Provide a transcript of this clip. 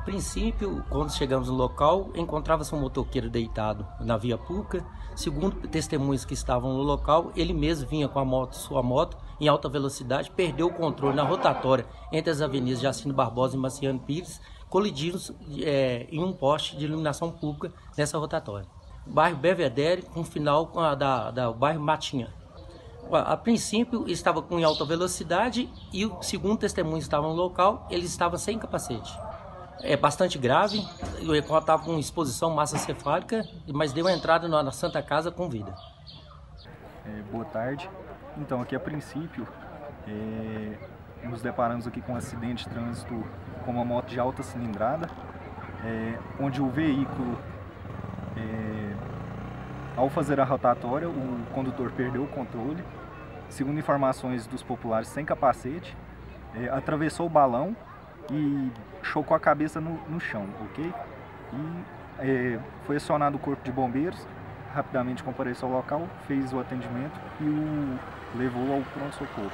A princípio, quando chegamos no local, encontrava-se um motoqueiro deitado na via pública. Segundo testemunhas que estavam no local, ele mesmo vinha com a moto, sua moto em alta velocidade, perdeu o controle na rotatória entre as avenidas Jacino Barbosa e Marciano Pires, colidindo é, em um poste de iluminação pública nessa rotatória. Bairro Belvedere, com final com a da, da bairro Matinha. A princípio estava com alta velocidade e, segundo testemunhos estavam no local, ele estava sem capacete é bastante grave. Econ estava com exposição massa cefálica, mas deu entrada na Santa Casa com vida. É, boa tarde. Então, aqui a princípio, é, nos deparamos aqui com um acidente de trânsito com uma moto de alta cilindrada, é, onde o veículo, é, ao fazer a rotatória, o condutor perdeu o controle, segundo informações dos populares, sem capacete, é, atravessou o balão e chocou a cabeça no, no chão, ok? E é, foi acionado o corpo de bombeiros, rapidamente compareceu ao local, fez o atendimento e o levou ao pronto-socorro.